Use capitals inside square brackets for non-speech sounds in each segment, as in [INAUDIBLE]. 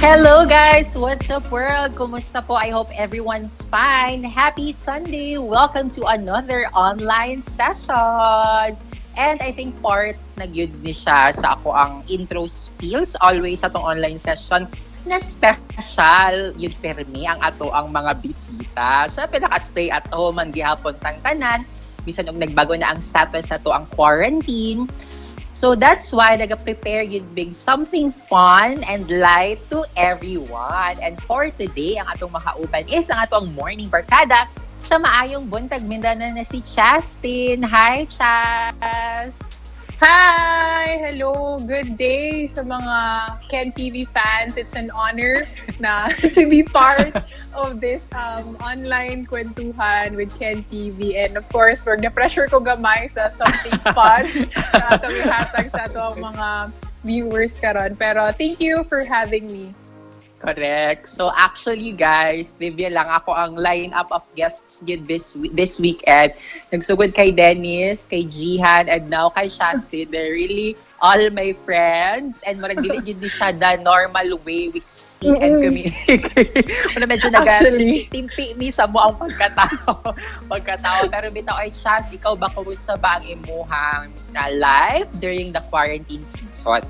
Hello guys! What's up world? Kumusta po? I hope everyone's fine. Happy Sunday! Welcome to another online sessions! And I think part na yun ni siya sa ako ang intro spills always sa tong online session na special yun permi ang ato ang mga bisita. Syempre naka-stay at home ang gihapon tang tanan. Bisan og nagbago na ang status sa to ang quarantine. So that's why nag-prepare yun big something fun and light to everyone. And for today, ang atong makauban is ang atong morning barkada sa maayong buntag Mindanao na si Chastin. Hi, Chas! Hi! Hello! Good day sa mga Ken TV fans. It's an honor na [LAUGHS] to be part of this um, online kwentuhan with Ken TV. And of course, wag na pressure ko gamay sa something [LAUGHS] fun sa atong ihatag sa atong mga viewers karon. Pero thank you for having me. Correct. So actually guys, trivia lang ako ang lineup of guests yun this this weekend. Nagsugod kay Dennis, kay Jihan, and now kay Shastin. They're really all my friends and marag dili ni siya the normal way we speak mm-hmm. and communicate. Wala [LAUGHS] medyo naga timpi mi sa mo ang pagkatao. [LAUGHS] pagkatao pero bitaw ay Chas, ikaw ba kumusta ba ang imuhang na life during the quarantine season?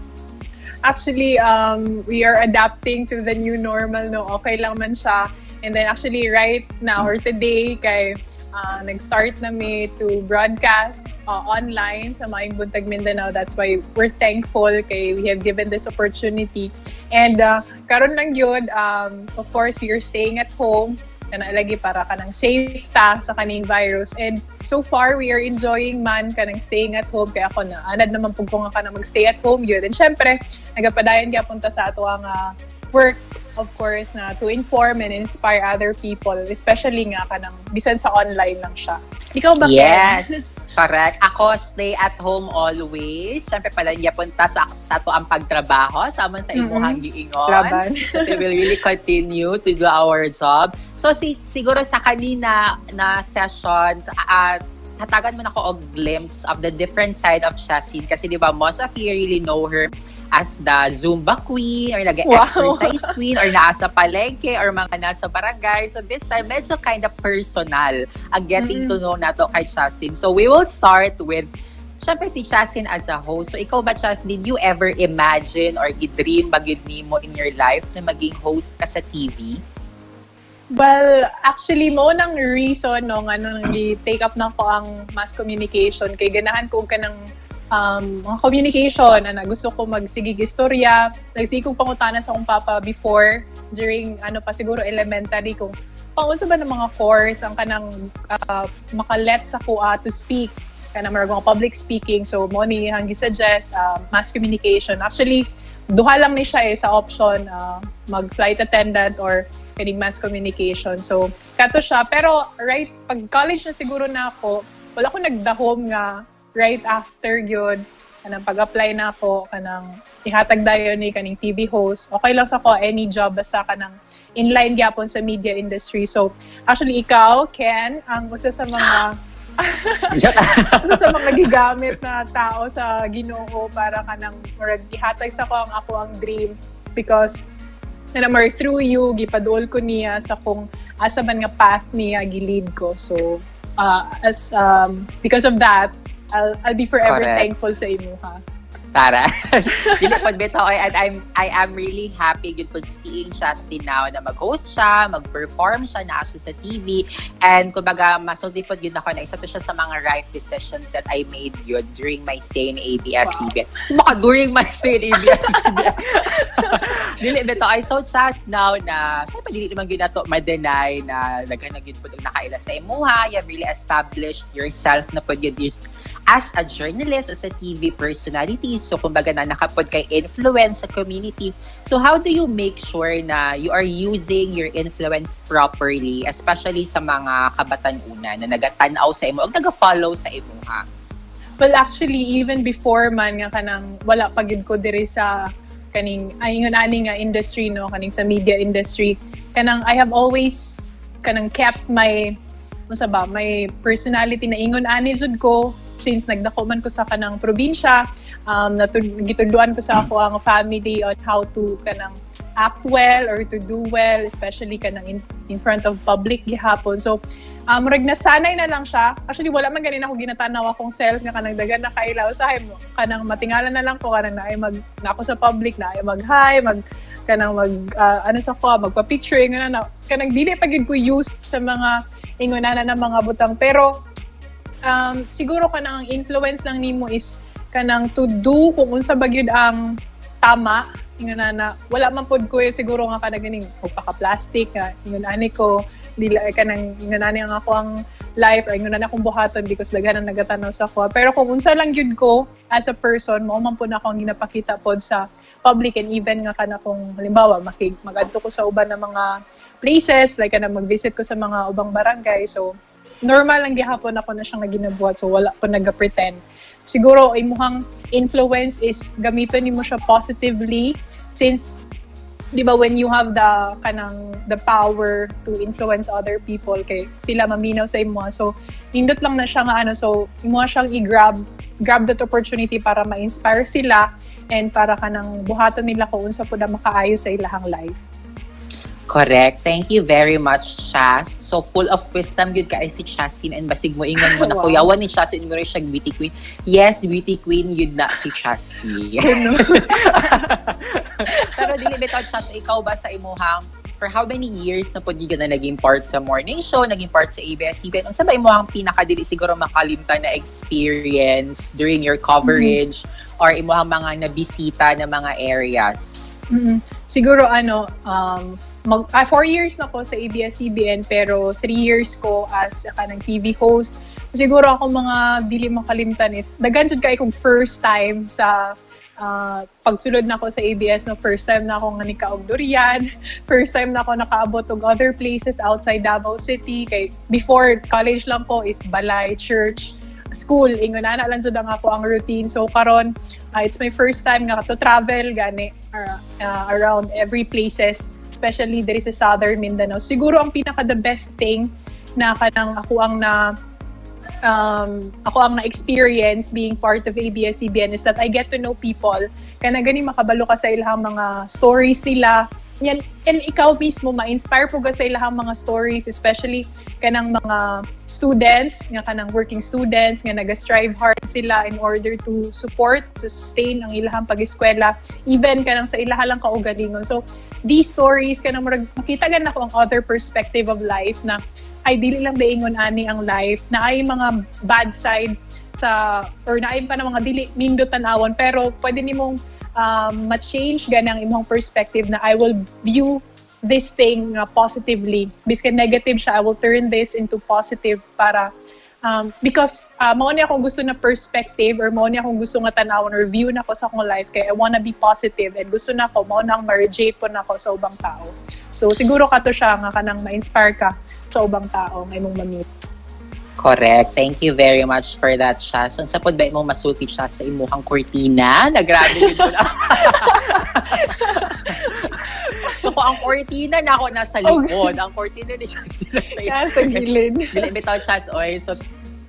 Actually, um, we are adapting to the new normal, no? Okay lang man siya. And then actually, right now or today, kay uh, nag-start na may to broadcast uh, online sa Maing Buntag Mindanao. That's why we're thankful kay we have given this opportunity. And uh, karon lang yun, um, of course, we are staying at home kana lagi para kanang safe ta sa kaning virus. And so far we are enjoying man kanang staying at home. Kaya ako na anad naman ko nga kana mag-stay at home yun. And syempre nagapadayon gyapon ta sa ato ang uh, work of course na to inform and inspire other people especially nga kanang bisan sa online lang siya. Ikaw ba yes. [LAUGHS] Correct. Ako stay at home always. Syempre pala niya punta sa sa to ang pagtrabaho. Sa man sa imuhang mm-hmm. giingon. So [LAUGHS] we will really continue to do our job. So si siguro sa kanina na session uh, hatagan mo na ko og glimpse of the different side of Shasin kasi di ba most of you really know her as the Zumba queen or nag-exercise wow. queen or nasa palengke or mga nasa barangay. So this time, medyo kind of personal ang getting mm-hmm. to know nato kay Chasin. So we will start with Siyempre si Chasin as a host. So ikaw ba, Chas, did you ever imagine or i-dream bagid mo in your life na maging host ka sa TV? Well, actually, mo nang reason no, ano, nang take up na ko ang mass communication. Kay ganahan ko ka ng um, mga communication, ana, gusto ko magsigig istorya. Nagsige kong pangutanan sa akong papa before, during, ano pa siguro, elementary, kung pangusa ba ng mga course, ang kanang uh, makalet sa ko uh, to speak, kanang mga public speaking. So, mo ni hang suggest uh, mass communication. Actually, duha lang ni siya eh, sa option, uh, mag-flight attendant or kining mass communication. So, kato siya. Pero, right, pag college na siguro na ako, wala ko nagdahom nga right after yun, kanang pag-apply na ako, kanang ihatag dayon ni kaning TV host. Okay lang sa ko any job basta kanang inline gyapon sa media industry. So, actually ikaw, Ken, ang usa sa mga [LAUGHS] [LAUGHS] isa sa mga gigamit na tao sa Ginoo para kanang murag ihatag sa ko ang ako ang dream because na more through you gipadol ko niya sa kung asa man nga path niya gilid ko so uh, as um, because of that I'll, I'll be forever Correct. thankful sa imo ha. Tara. Dili pod bitaw and I'm I am really happy gud pod seeing siya now na mag-host siya, mag-perform siya na siya sa TV and kumbaga masulti gud ako na isa to siya sa mga right decisions that I made yun during my stay in ABS-CBN. Wow. Baka during my stay in ABS-CBN. [LAUGHS] dili bitaw I so just now na syempre dili naman gyud nato ma-deny na nagana gyud pod nakaila sa imuha, you really established yourself na pod gyud as a journalist, as a TV personality. So, kumbaga na nakapod kay influence sa community. So, how do you make sure na you are using your influence properly, especially sa mga kabatan-una na nagatanaw sa imo o naga-follow sa imo ha? Well, actually, even before man nga kanang wala pagid ko diri sa kaning ayingon ani nga industry no kaning sa media industry kanang I have always kanang kept my mo sa ba my personality na ingon ani jud ko since nagdako man ko sa kanang probinsya, um, natudluan ko sa ako ang family on how to kanang act well or to do well, especially ka in, in front of public gihapon. So, um, murag nasanay na lang siya. Actually, wala man ganin ako ginatanaw akong self nga kanang dagan na kailaw sa mo. Kanang matingalan na lang ko kanang naay mag na ako sa public na ay mag hi, mag kanang mag uh, ano sa ko, magpa-picture ingon na kanang dili pa gid ko used sa mga ingonana ng mga butang pero um, siguro kanang influence lang nimo is kanang to do kung unsa ba gyud ang tama. Ingon na wala man pod ko eh, siguro nga kanang ganing pagpaka-plastic nga ingon ani ko dili ka nang inganani ang ako ang life or ingon na akong buhaton because daghan ang nagatanaw sa ko pero kung unsa lang gyud ko as a person mo man po na akong ginapakita pod sa public and even nga kana kung halimbawa makig magadto ko sa uban ng mga places like kana mag-visit ko sa mga ubang barangay. So normal lang gihapon ako na siyang ginabuhat so wala ko naga-pretend siguro imuhang influence is gamiton nimo siya positively since di ba when you have the kanang the power to influence other people kay sila maminaw sa imo so nindot lang na siya nga ano so imo siyang i-grab grab that opportunity para ma-inspire sila and para kanang buhaton nila kung unsa pud makaayo sa ilahang life Correct. Thank you very much, Chas. So, full of wisdom good ka si Chasin and basig mo ingon mo na wow. kuyawan ni Chasin mo rin siya beauty queen. Yes, beauty queen yun na si Chasky. [LAUGHS] [LAUGHS] Pero dili bitaw Chas, ikaw ba sa imuhang for how many years na po ka na naging part sa morning show, naging part sa ABS-CBN? Unsa ba imuhang pinakadili siguro makalimtan na experience during your coverage mm-hmm. or imuhang mga nabisita na mga areas? Mm-hmm. Siguro ano, um, mag, ah, four years na ko sa ABS-CBN pero three years ko as ka ng TV host. Siguro ako mga dili makalimtan is dagan jud kay kong first time sa uh, pagsulod na ako sa ABS no? First time na ako nga nikaog durian [LAUGHS] first time na ako nakaabot og other places outside Davao City. Kay before college lang ko is balay church school. Ingon ana lang jud ako ang routine. So karon uh, it's my first time nga to travel gani uh, uh, around every places especially there is sa Southern Mindanao. Siguro ang pinaka the best thing na kanang ako ang na um, ako ang na-experience being part of ABS-CBN is that I get to know people. Kaya na gani makabalo ka sa ilang mga stories nila, yan, and ikaw mismo ma-inspire po sa ilang mga stories, especially kanang mga students, nga kanang working students, nga nag-strive hard sila in order to support, to sustain ang ilang pag-eskwela, even kanang sa ilahalang kaugalingon. So, these stories, kanang makita gan ako ang other perspective of life na ay dili lang daingon ani ang life na ay mga bad side sa or na ay pa na mga dili nindot tanawon pero pwede nimong um, ma-change ganang imong perspective na I will view this thing uh, positively. Biskan negative siya, I will turn this into positive para um, because uh, mao ni akong gusto na perspective or mao ni akong gusto nga tanawon or view na ko sa akong life kay I wanna be positive and gusto na ko mao nang ma-reject po na ko sa ubang tao. So siguro kato siya nga kanang ma-inspire ka sa ubang tao nga imong ma-meet. Correct. Thank you very much for that. So, sa pod ba mo masulti siya sa imuhang kortina? [LAUGHS] Nagrabe yun ko [LAUGHS] so, kung ang kortina na ako nasa likod, ang kortina ni siya sila sa Nasa gilid. [LAUGHS] Dili bitaw siya oy. So,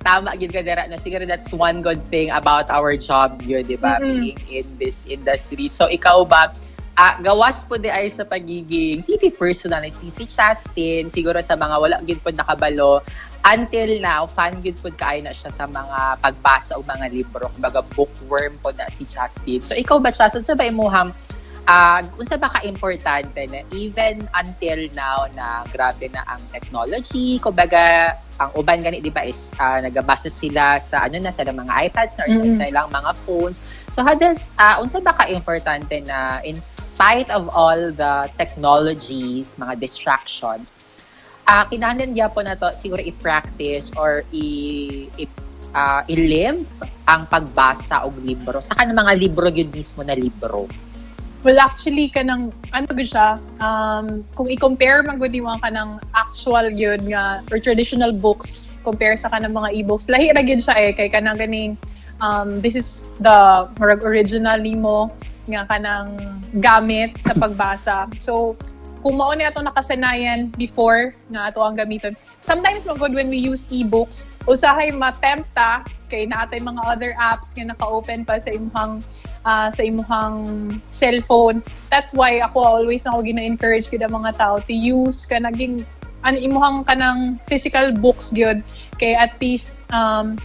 tama gid ka dira na siguro that's one good thing about our job yun, di ba? Mm-hmm. Being in this industry. So, ikaw ba, uh, gawas po di ay sa pagiging TV personality si Justin siguro sa mga wala gid po nakabalo until now, fan good po kaayo na siya sa mga pagbasa o mga libro. Kumbaga, bookworm po na si Justin. So, ikaw ba, Justin, sa ba imuham, uh, unsa ba ka-importante na even until now na grabe na ang technology, kumbaga, ang uban gani di ba is uh, nagabasa sila sa ano na sa mga iPads or mm-hmm. sa ilang mga phones. So how does uh, unsa ba ka-importante na in spite of all the technologies, mga distractions, uh, kinahanglan gyapon na to siguro i-practice or i, i uh, i-live ang pagbasa og libro sa kanang mga libro gyud mismo na libro Well, actually, kanang, ano gud siya, um, kung i-compare man gud mo kanang actual gyud nga, or traditional books, compare sa kanang mga e-books, lahi ra gyud siya eh, kay kanang ganing, um, this is the original nimo nga kanang gamit sa pagbasa. So, kung mao ni ato nakasanayan before nga ato ang gamiton. Sometimes mo good when we use e-books. Usahay matempta kay naatay mga other apps nga naka-open pa sa imong uh, sa imong cellphone. That's why ako always ako gina-encourage kita mga tao to use ka naging an imuhang kanang physical books gyud. Kay at least um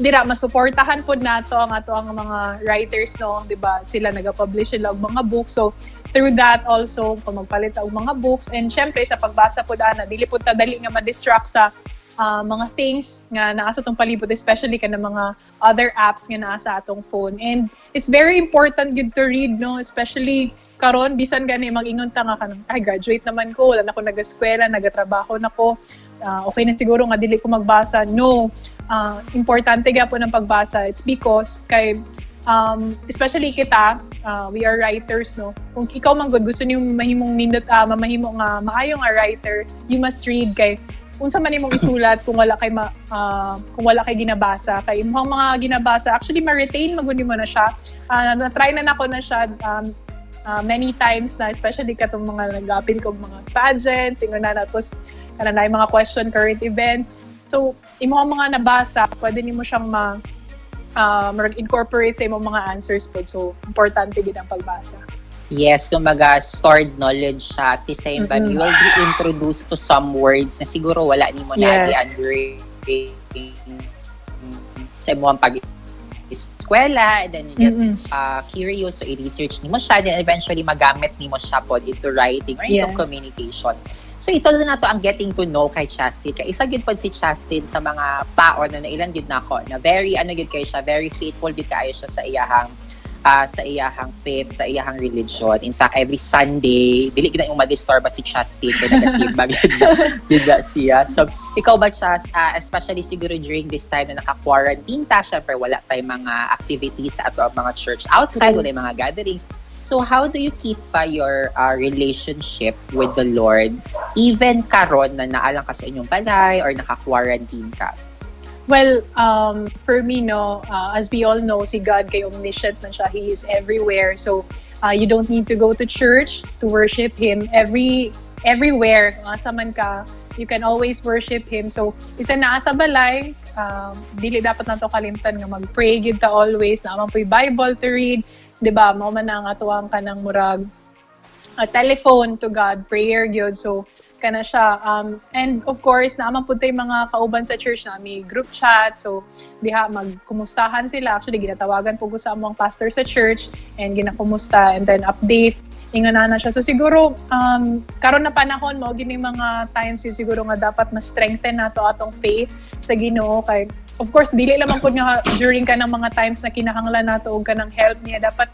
dira masuportahan pod nato ang ato ang mga writers no di ba? Sila naga-publish sila og mga books. So through that also kung magpalit og mga books. And syempre sa pagbasa po ana dili pud ta dali nga ma-distract sa uh, mga things nga naa sa atong palibot especially kana mga other apps nga naa sa atong phone. And it's very important good to read no? Especially karon bisan gani mag-ingon ta nga kanang ay graduate naman ko wala na ko nag-eskwela nagatrabaho na ko. Uh, okay na siguro nga dili ko magbasa. No. Uh, importante gyapon ang pagbasa it's because kay um, especially kita, uh, we are writers, no? Kung ikaw man good, gusto niyo mahimong nindot, uh, mamahimo nga maayong nga writer, you must read kay unsa man imong isulat kung wala kay ma, uh, kung wala kay ginabasa. Kay imong mga ginabasa actually ma-retain maguni mo na siya. Uh, na-try na nako na siya um, uh, many times na especially katong mga nag-appeal kog mga pageants ingon na tapos kana na mga question current events. So imong mga nabasa pwede nimo siyang ma uh, mag-incorporate sa imong mga answers po. So, importante din ang pagbasa. Yes, kumaga stored knowledge siya. At the same time, mm-hmm. you will be introduced to some words na siguro wala ni mo yes. na under sa imong pag eskwela, and then you get mm-hmm. uh, curious, so i-research ni mo siya, then eventually magamit ni mo siya po into writing or into yes. communication. So ito na to ang getting to know kay Chastin. Kay isa gid pod si Chastin sa mga tao na nailan gid nako na very ano gid kay siya, very faithful gid kaayo siya sa iyahang uh, sa iyahang faith, sa iyahang religion. In fact, every Sunday, dili gid yung madisturba si Chastin kay nagasimba [LAUGHS] gid siya. So, ikaw ba Chas, uh, especially siguro during this time na naka-quarantine ta, syempre wala tayong mga activities sa ato mga church outside, mm-hmm. wala mga gatherings. So how do you keep pa your uh, relationship with the Lord even karon na naalang ka sa inyong balay or naka-quarantine ka? Well, um, for me, no, uh, as we all know, si God kay omniscient na siya. He is everywhere. So, uh, you don't need to go to church to worship Him. Every everywhere, asa man ka, you can always worship Him. So, isa na sa balay, um, dili dapat nato kalimtan nga mag-pray gid ta always, na po Bible to read, 'di ba mao man ang atuang kanang murag. A telephone to God prayer gyud so kana siya. Um and of course naman pud tay mga kauban sa church na may group chat. So diha magkumustahan sila. Actually ginatawagan po ko sa among pastor sa church and ginakumusta. And then update. Ingon na siya. So siguro um karon na panahon mo gini mga times siguro nga dapat mas strengthen nato atong faith sa Ginoo. Kay of course, dili lamang po nga during ka ng mga times na kinahanglan nato og kanang help niya, dapat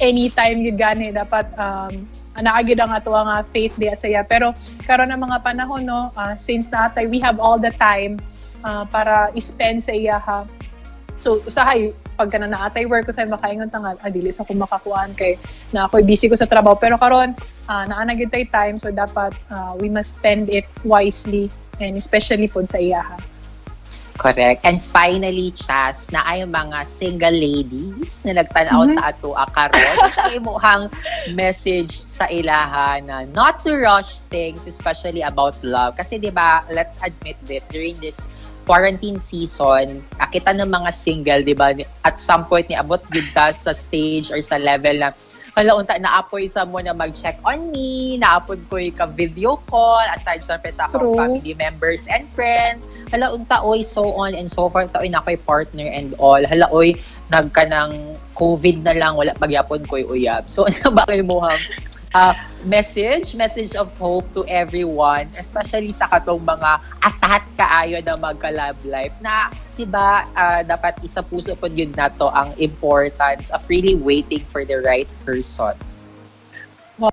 anytime yun gani, dapat um, naagid ang ato nga faith diya saya. Pero karon ang mga panahon no, uh, since natay we have all the time uh, para i-spend sa iya ha. So usahay pag na naatay work ko sa makaingon tangal, ah, dili sa ko makakuan kay na ako'y busy ko sa trabaho. Pero karon uh, naa na tay time so dapat uh, we must spend it wisely and especially pod sa iya ha. Correct. And finally, Chas, na ay mga single ladies na nagtanaw mm-hmm. sa ato akaron sa imuhang message sa ilaha na not to rush things, especially about love. Kasi 'di ba, let's admit this, during this quarantine season, akita ng mga single, 'di ba, at some point ni abot gid sa stage or sa level na hala unta naapoy sa mo na mag-check on me, naapod ko ka video call aside sa sa akong family members and friends. Hala unta oy so on and so forth oy na ko'y partner and all. Hala oy nagka ng COVID na lang wala pagyapon ko'y uyab. So ano ba kay mo ha? uh, message, message of hope to everyone, especially sa katong mga atat kaayo na magka-love life na 'di ba uh, dapat isa puso pod yun nato ang importance of really waiting for the right person. Wow.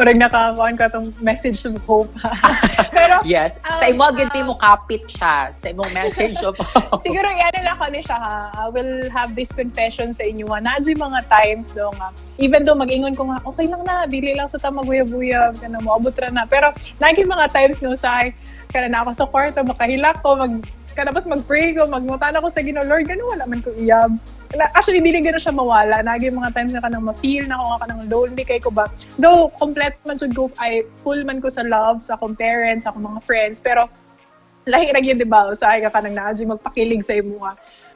Urag [LAUGHS] nakakuan ka tong message of hope. [LAUGHS] Pero yes, um, sa imo ginti mo kapit siya sa imong message of [LAUGHS] hope. Siguro yan lang ko ni siya ha. I will have this confession sa inyo. Na mga times do nga. Even though mag-ingon ko nga okay lang na, dili lang sa tama buya-buya kana mo abot ra na. Pero nagi mga times no sa kana na ako sa kwarto makahilak ko mag kanapos mag-pray ko, magmutan ako sa Ginoo, Lord, ganun wala man ko iyab. Actually, dili gano'n siya mawala. Nagi mga times na kanang ma-feel na ako ka ng lonely kay ko ba. Though, complete man should go, ay full man ko sa love, sa akong parents, sa akong mga friends. Pero, lahi ra gyud di ba usahay ka kanang naa magpakilig sa imo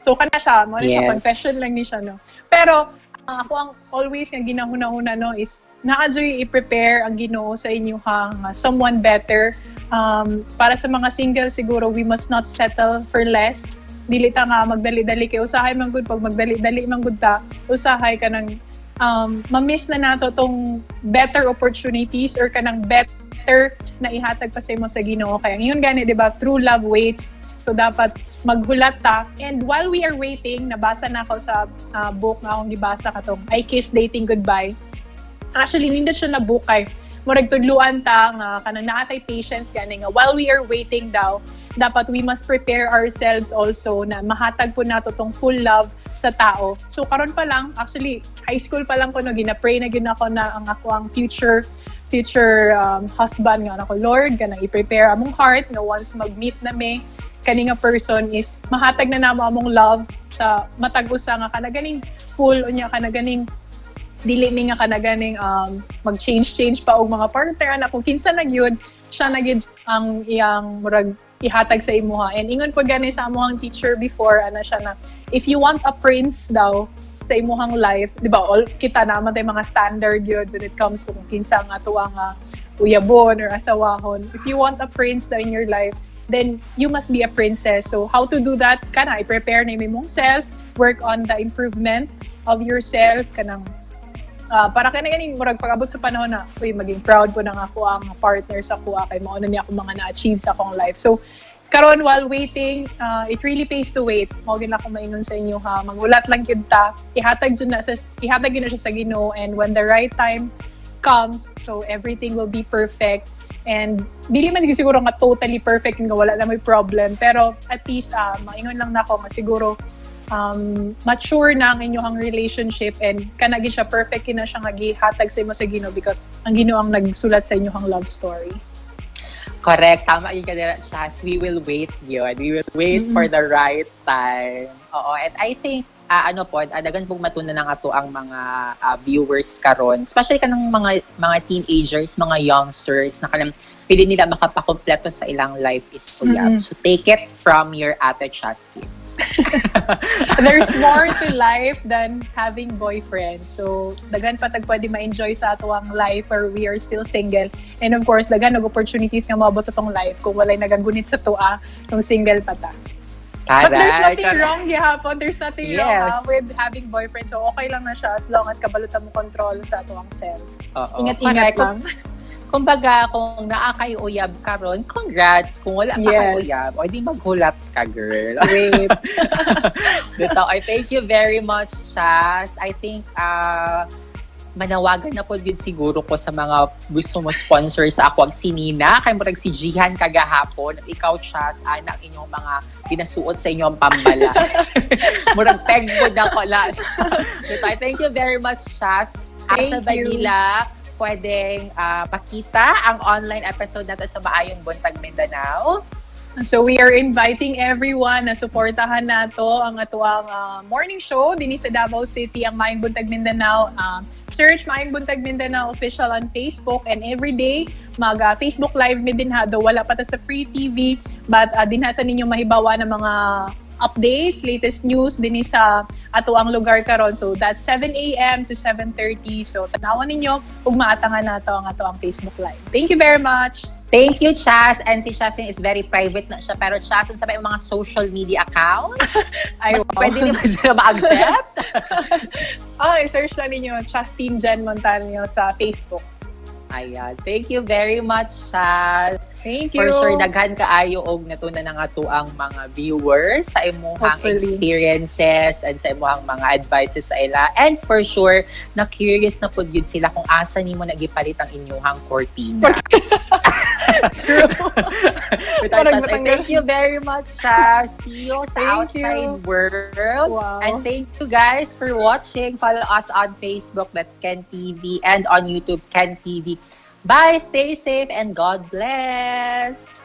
so kana siya mo yes. siya confession lang ni siya no pero uh, ako ang always nga ginahuna-huna no is naajoy i-prepare ang Ginoo sa inyo hang uh, someone better um, para sa mga single siguro we must not settle for less dili ta nga magdali-dali kay usahay man gud pag magdali-dali man gud ta usahay ka nang um, ma-miss na nato tong better opportunities or kanang better na ihatag pa sa imo sa Ginoo. Kay ngayon gani di ba true love waits. So dapat maghulat ta. And while we are waiting nabasa na ako sa uh, book nga akong gibasa katong I Kiss Dating Goodbye. Actually nindot siya na book kay murag tudluan ta nga kanang naatay patience gani nga while we are waiting daw dapat we must prepare ourselves also na mahatag po nato tong full love sa tao. So karon pa lang, actually high school pa lang ko no gina-pray na gyud ako na ang ako ang future future um, husband nga ako Lord kanang i-prepare among heart nga once mag-meet na me kani nga person is mahatag na namo among love sa matag usa nga kana ganing full unya kana ganing dili mi nga kana ganing um, mag-change change pa og mga partner ana kung kinsa na gyud siya na gyud ang iyang murag ihatag sa imuha. And ingon po gani sa amuhang teacher before, ano siya na, if you want a prince daw, sa imuhang life, di ba, all, kita naman tayo mga standard yun when it comes to kinsa nga tuwa nga uyabon or asawahon. If you want a prince daw in your life, then you must be a princess. So how to do that? Kana, i-prepare na imong self, work on the improvement of yourself, kanang uh, para kay ganing murag pagabot sa panahon na uy maging proud po nang ako ang partner sa kuha kay mao na niya ako mga na-achieve sa akong life. So karon while waiting, uh, it really pays to wait. Mo gid ako maingon sa inyo ha. Magulat lang gyud ta. Ihatag jud na sa ihatag gyud na siya sa Ginoo and when the right time comes, so everything will be perfect. And dili man siguro nga totally perfect nga wala na may problem, pero at least uh, maingon lang nako nga siguro um, mature na ang inyong relationship and kanagi siya perfect kina siya nga gihatag sa imo sa Ginoo because ang Ginoo ang nagsulat sa inyong love story. Correct. Tama yung kanila, Chas. We will wait yun. We will wait mm-hmm. for the right time. Oo. And I think, uh, ano po, uh, dagan pong matunan ng ato ang mga uh, viewers karon especially kanang mga mga teenagers, mga youngsters na kanang pili nila makapakompleto sa ilang life is uyab. Mm-hmm. So take it from your ate Chaskin. [LAUGHS] There's more to life than having boyfriend. So, dagan pa tag pwede ma-enjoy sa ato ang life or we are still single. And of course, dagan og opportunities nga maabot sa tong life kung walay nagagunit sa tua kung single pa ta. But there's nothing Taray. wrong gihapon. There's nothing yes. wrong ha, with having boyfriend. So, okay lang na siya as long as kabalutan mo control sa ato ang self. Ingat-ingat lang. Kumbaga, kung naa kay uyab karon, congrats. Kung wala pa yes. uyab, o di maghulat ka, girl. [LAUGHS] Wait. [LAUGHS] Dito, I thank you very much, Chas. I think, uh, manawagan na po din siguro ko sa mga gusto mo sponsor sa ako ang sinina kay murag si Jihan kagahapon ikaw Chas anak inyong mga pinasuot sa inyong pambala [LAUGHS] murag peg mo na ko la I thank you very much Chas Asa Vanilla pwedeng uh, pakita ang online episode nato sa Maayong Buntag Mindanao? So we are inviting everyone na suportahan nato ang atuang uh, morning show dinhi sa Davao City ang Maayong Buntag Mindanao. Uh, search Maayong Buntag Mindanao official on Facebook and every day mag uh, Facebook live mi din ha do wala pa ta sa free TV but uh, dinha sa ninyo mahibawa ng mga updates, latest news din sa ato ang lugar karon. So that's 7 a.m. to 7:30. So tanawan ninyo ug maatangan nato ang ato ang Facebook Live. Thank you very much. Thank you, Chas. And si Chasin is very private na siya. Pero Chasin, sa mga social media accounts, [LAUGHS] Ay, mas wow. pwede niyo sila ma-accept? [LAUGHS] oh, i-search lang ninyo Chastine Jen Montaño sa Facebook. Ayan. Thank you very much, Chaz. Thank you. For sure, daghan kaayo og natunan na nga to ang mga viewers sa imong experiences and sa imong mga advices sa ila. And for sure, na curious na pud yun sila kung asa nimo nagipalit ang inyong cortina. [LAUGHS] True. With our Chaz, thank you very much, Chaz. See you sa thank outside you. world. Wow. And thank you guys for watching. Follow us on Facebook, that's Ken TV, and on YouTube, Ken TV. Bye, stay safe, and God bless.